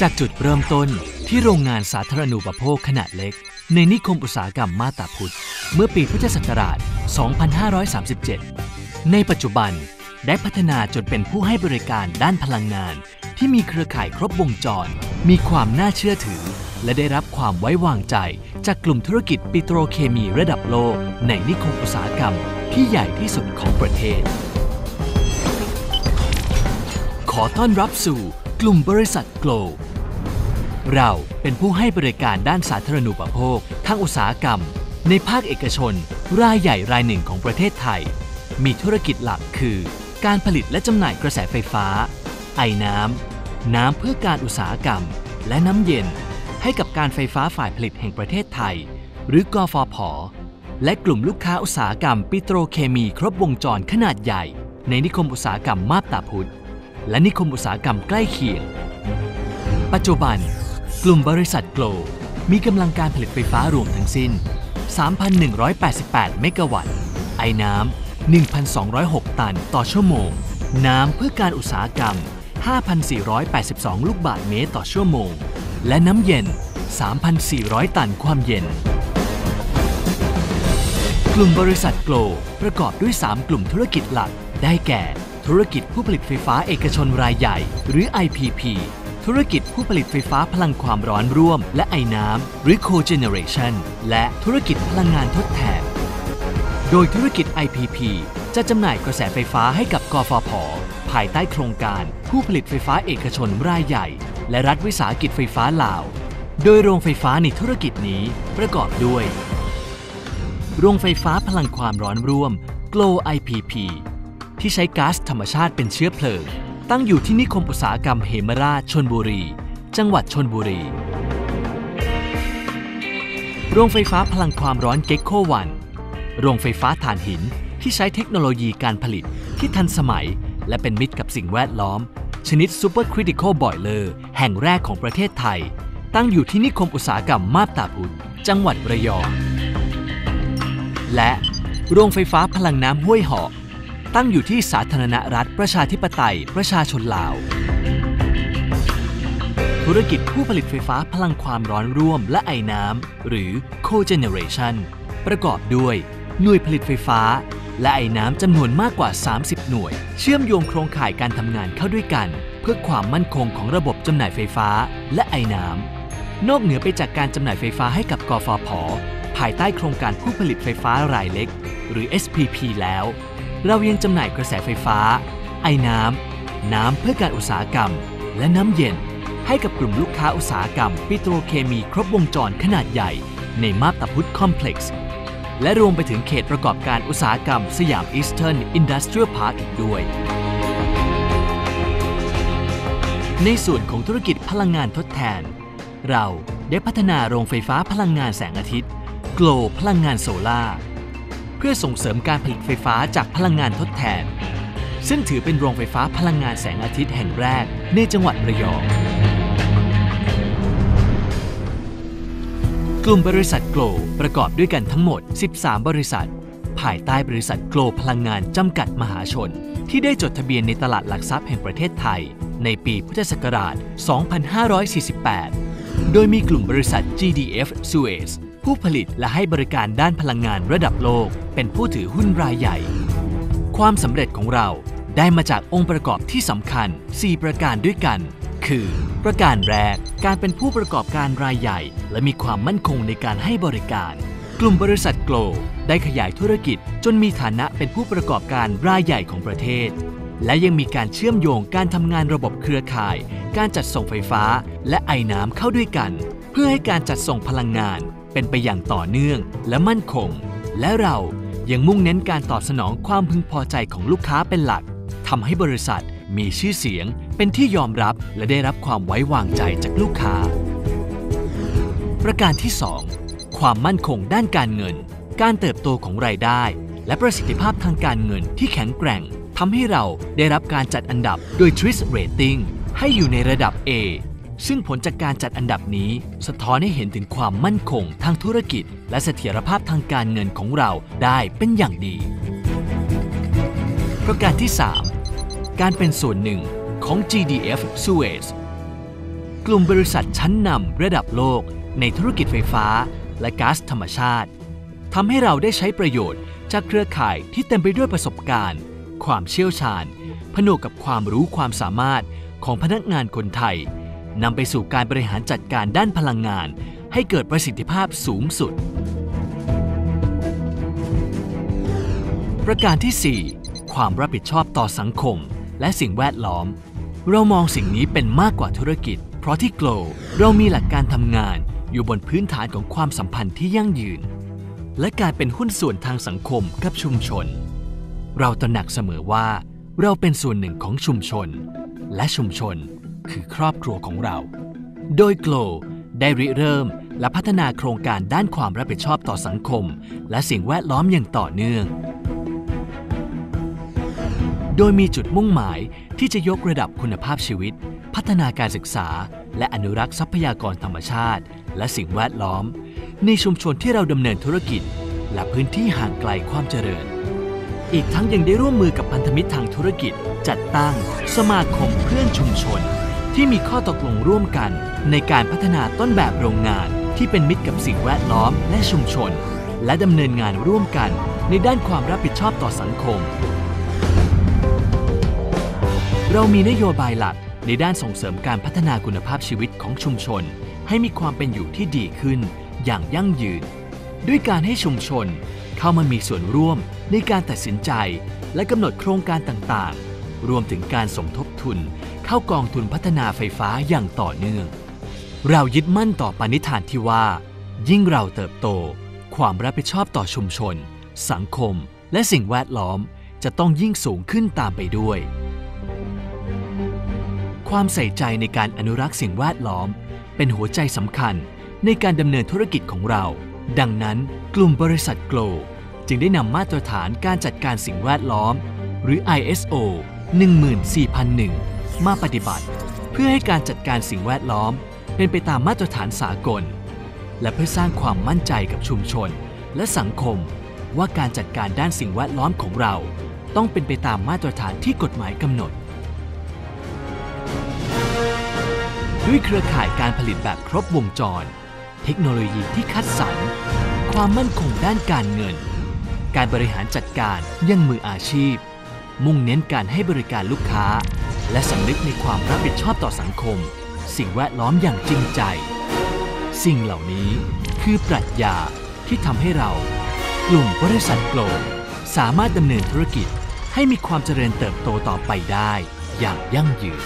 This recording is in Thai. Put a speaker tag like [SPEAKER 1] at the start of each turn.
[SPEAKER 1] จากจุดเริ่มต้นที่โรงงานสาธารณูปโภคขนาดเล็ก ในนิคมอุตสาหกรรมมาตาพุทธเมื่อปีพุทธศักราช 2537 ในปัจจุบันได้พัฒนาจนเป็นผู้ให้บริการด้านพลังงาน ที่มีเครือข่ายครบวงจร มีความน่าเชื่อถือ และได้รับความไว้วางใจ จากกลุ่มธุรกิจปิโตรเคมีระดับโลก ในนิคมอุตสาหกรรมที่ใหญ่ที่สุดของประเทศ อต้อนรับสู่กลุ่มบริษัทโกลเราเป็นผู้ให้บริการด้านสาธารณูปโภคทางอุตสาหกรรม ในภาคเอกชน รายใหญ่รายหนึ่งของประเทศไทย มีธุรกิจหลักคือ การผลิตและจำหน่ายกระแสไฟฟ้า ไอน้ำ น้ำเพื่อการอุตสาหกรรม และน้ำเย็น ให้กับการไฟฟ้าฝ่ายผลิตแห่งประเทศไทย หรือกฟผ และกลุ่มลูกค้าอุตสาหกรรม ปิโตรเคมีครบวงจรขนาดใหญ่ ในนิคมอุตสาหกรรมมาบตาพุธ และนิคมอุตสาหกรรมใกล้เคียง ปัจจุบัน กลุ่มบริษัทโกลมีกำลังการผลิตไฟฟ้ารวมทั้งสิ้น 3,188 เมกะวัตต์ ไอ้น้ำ 1,206 ตันต่อชั่วโมง น้ำเพื่อการอุตสาหกรรม 5,482 ลูกบาศก์เมตรต่อชั่วโมง และน้ำเย็น 3,400 ตันความเย็น กลุ่มบริษัทโกลประกอบด้วย 3 กลุ่มธุรกิจหลักได้แก่ ธุรกิจผู้ผลิตไฟฟ้าเอกชนรายใหญ่ หรือ IPP ธุรกิจผู้ผลิตไฟฟ้าพลังความร้อนร่วม และไอน้ำหรือ cogeneration และธุรกิจพลังงานทดแทน โดยธุรกิจ IPP จะจำหน่ายกระแสไฟฟ้าให้กับกฟผ ภายใต้โครงการผู้ผลิตไฟฟ้าเอกชนรายใหญ่ และรัฐวิสาหกิจไฟฟ้าลาว โดยโรงไฟฟ้าในธุรกิจนี้ประกอบด้วย โรงไฟฟ้าพลังความร้อนร่วม Glow IPP ที่ใช้ก๊าซธรรมชาติเป็นเชื้อเพลิง ตั้งอยู่ที่นิคมอุตสาหกรรมเหมราชชนบุรี จังหวัดชนบุรี โรงไฟฟ้าพลังความร้อนเก็กโควัน โรงไฟฟ้าถ่านหินที่ใช้เทคโนโลยีการผลิตที่ทันสมัย และเป็นมิตรกับสิ่งแวดล้อม ชนิด Super Critical Boiler แห่งแรกของประเทศไทย ตั้งอยู่ที่นิคมอุตสาหกรรมมาบตาพุธจังหวัดระยอง และโรงไฟฟ้าพลังน้ำห้วยหอก ตั้งอยู่ที่สาธารณรัฐประชาธิปไตย ประชาชนลาว ธุรกิจผู้ผลิตไฟฟ้าพลังความร้อนร่วมและไอน้ำหรือ cogeneration ประกอบด้วย หน่วยผลิตไฟฟ้า และไอน้ำจำนวนมากกว่า 30 หน่วย เชื่อมโยงโครงข่ายการทำงานเข้าด้วยกัน เพื่อความมั่นคงของระบบจำหน่ายไฟฟ้าและไอน้ำนอกเหนือไปจากการจำหน่ายไฟฟ้าให้กับกฟผภายใต้โครงการผู้ผลิตไฟฟ้ารายเล็ก หรือ SPP แล้ว เรายังจำหน่ายกระแสไฟฟ้า ไอ้น้ำ น้ำเพื่อการอุตสาหกรรม และน้ำเย็น ให้กับกลุ่มลูกค้าอุตสาหกรรม ปิโตรเคมีครบวงจรขนาดใหญ่ในมาบตาพุดคอมเพล็กซ์และรวมไปถึงเขตประกอบการอุตสาหกรรมสยามอีสเทิร์นอินดัสเทรียลพาร์คอีกด้วย ในส่วนของธุรกิจพลังงานทดแทน เราได้พัฒนาโรงไฟฟ้าพลังงานแสงอาทิตย์ โกลว์พลังงานโซลาร์ เพื่อส่งเสริมการผลิตไฟฟ้าจากพลังงานทดแทน ซึ่งถือเป็นโรงไฟฟ้าพลังงานแสงอาทิตย์แห่งแรกในจังหวัดระยอง กลุ่มบริษัทโกลประกอบด้วยกันทั้งหมด 13 บริษัท ภายใต้บริษัทโกลพลังงานจำกัดมหาชน ที่ได้จดทะเบียนในตลาดหลักทรัพย์แห่งประเทศไทย ในปีพุทธศักราช 2548 โดยมีกลุ่มบริษัท GDF Suez ผู้ผลิตและให้บริการด้านพลังงานระดับโลก เป็นผู้ถือหุ้นรายใหญ่ ความสำเร็จของเราได้มาจากองค์ประกอบที่สำคัญ 4 ประการด้วยกัน คือ ประการแรก การเป็นผู้ประกอบการรายใหญ่ และมีความมั่นคงในการให้บริการ กลุ่มบริษัทโกลได้ขยายธุรกิจจนมีฐานะเป็นผู้ประกอบการรายใหญ่ของประเทศ และยังมีการเชื่อมโยงการทำงานระบบเครือข่าย การจัดส่งไฟฟ้า และไอน้ำเข้าด้วยกัน เพื่อให้การจัดส่งพลังงาน เป็นไปอย่างต่อเนื่องและมั่นคง และเรายังมุ่งเน้นการตอบสนองความพึงพอใจของลูกค้าเป็นหลักทำให้บริษัทมีชื่อเสียง เป็นที่ยอมรับและได้รับความไว้วางใจจากลูกค้า ประการที่ 2 ความมั่นคงด้านการเงิน การเติบโตของรายได้ และประสิทธิภาพทางการเงินที่แข็งแกร่งทำให้เราได้รับการจัดอันดับโดย TRIS Rating ให้อยู่ในระดับ A ซึ่งผลจากการจัดอันดับนี้ สะท้อนให้เห็นถึงความมั่นคงทางธุรกิจ และเสถียรภาพทางการเงินของเราได้เป็นอย่างดี ประการที่ 3 การเป็นส่วนหนึ่งของ GDF Suez กลุ่มบริษัทชั้นนำระดับโลก ในธุรกิจไฟฟ้า และก๊าซธรรมชาติทำให้เราได้ใช้ประโยชน์จากเครือข่ายที่เต็มไปด้วยประสบการณ์ ความเชี่ยวชาญ ผนวกกับความรู้ความสามารถของพนักงานคนไทย นำไปสู่การบริหารจัดการด้านพลังงาน ให้เกิดประสิทธิภาพสูงสุด ประการที่ 4 ความรับผิดชอบต่อสังคม และสิ่งแวดล้อม เรามองสิ่งนี้เป็นมากกว่าธุรกิจ เพราะที่ Glow เรามีหลักการทำงานอยู่บนพื้นฐานของความสัมพันธ์ที่ยั่งยืน และการเป็นหุ้นส่วนทางสังคมกับชุมชน เราตระหนักเสมอว่า เราเป็นส่วนหนึ่งของชุมชน และชุมชน คือครอบครัวของเรา โดย Glow ได้ริเริ่มและพัฒนาโครงการด้านความรับผิดชอบต่อสังคม และสิ่งแวดล้อมอย่างต่อเนื่อง โดยมีจุดมุ่งหมายที่จะยกระดับคุณภาพชีวิต พัฒนาการศึกษา และอนุรักษ์ทรัพยากรธรรมชาติ และสิ่งแวดล้อม ในชุมชนที่เราดำเนินธุรกิจ และพื้นที่ห่างไกลความเจริญ อีกทั้งยังได้ร่วมมือกับพันธมิตรทางธุรกิจ จัดตั้ง สมาคมเพื่อนชุมชน ที่มีข้อตกลงร่วมกัน ในการพัฒนาต้นแบบโรงงานที่เป็นมิตรกับสิ่งแวดล้อมและชุมชน และดำเนินงานร่วมกันในด้านความรับผิดชอบต่อสังคม เรามีนโยบายหลักในด้านส่งเสริมการพัฒนาคุณภาพชีวิตของชุมชน ให้มีความเป็นอยู่ที่ดีขึ้น อย่างยั่งยืน ด้วยการให้ชุมชน เข้ามามีส่วนร่วมในการตัดสินใจ และกำหนดโครงการต่างๆ รวมถึงการสมทบทุน เข้ากองทุนพัฒนาไฟฟ้าอย่างต่อเนื่อง เรายึดมั่นต่อปณิธานที่ว่า ยิ่งเราเติบโต ความรับผิดชอบต่อชุมชน สังคม และสิ่งแวดล้อมจะต้องยิ่งสูงขึ้นตามไปด้วย ความใส่ใจในการอนุรักษ์สิ่งแวดล้อม เป็นหัวใจสำคัญในการดำเนินธุรกิจของเรา ดังนั้นกลุ่มบริษัทโกลจึงได้นำมาตรฐานการจัดการสิ่งแวดล้อม หรือ ISO 14001 มาปฏิบัติ เพื่อให้การจัดการสิ่งแวดล้อม เป็นไปตามมาตรฐานสากล และเพื่อสร้างความมั่นใจกับชุมชน และสังคม ว่าการจัดการด้านสิ่งแวดล้อมของเรา ต้องเป็นไปตามมาตรฐานที่กฎหมายกำหนด ด้วยเครือข่ายการผลิตแบบครบวงจร เทคโนโลยีที่คัดสรร ความมั่นคงด้านการเงิน การบริหารจัดการยังมืออาชีพ มุ่งเน้นการให้บริการลูกค้า และสำนึกในความรับผิดชอบต่อสังคม สิ่งแวดล้อมอย่างจริงใจ สิ่งเหล่านี้คือปรัชญาที่ทำให้เรากลุ่มบริษัทโกลบสามารถดำเนินธุรกิจให้มีความเจริญเติบโตต่อไปได้อย่างยั่งยืน